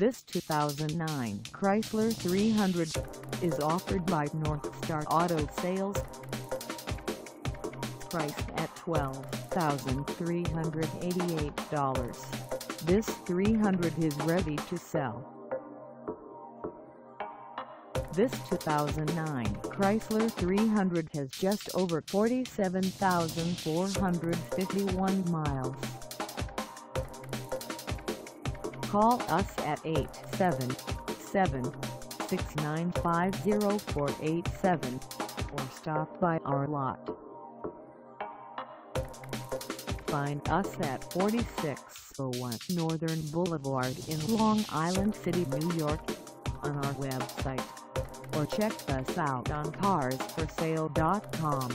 This 2009 Chrysler 300 is offered by North Star Auto Sales. Priced at $12,388, this 300 is ready to sell. This 2009 Chrysler 300 has just over 47,451 miles. Call us at 877-695-0487 or stop by our lot. Find us at 4601 Northern Boulevard in Long Island City, New York on our website or check us out on carsforsale.com.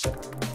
Thank